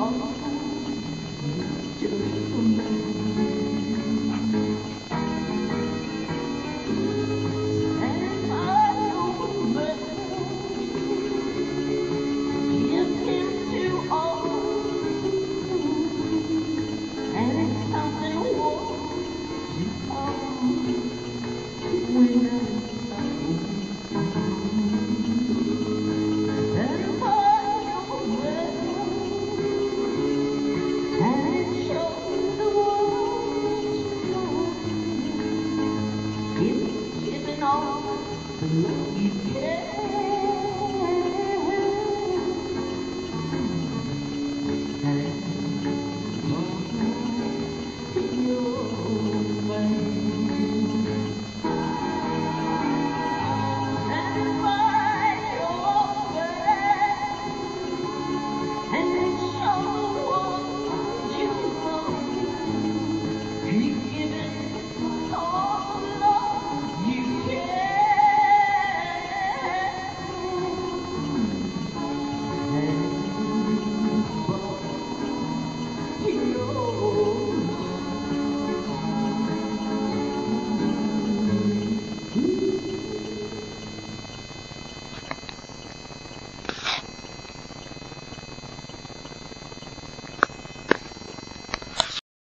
proud. Come to all